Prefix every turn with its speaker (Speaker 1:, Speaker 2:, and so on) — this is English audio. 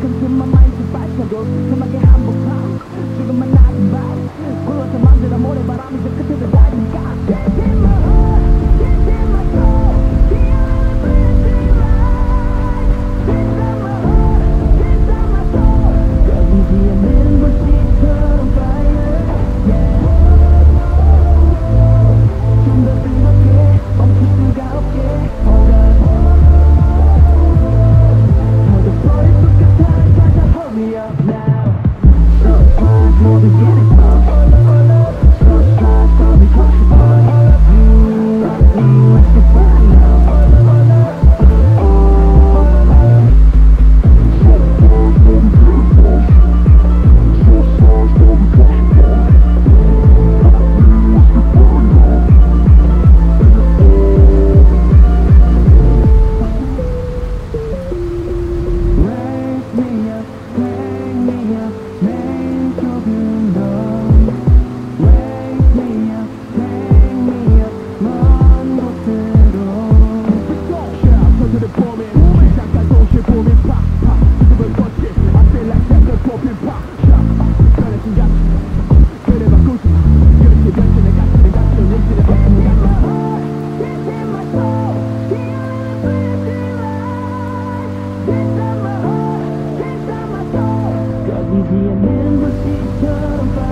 Speaker 1: Come to my mind to fight my goals. Come again. Far 모 is my heart, this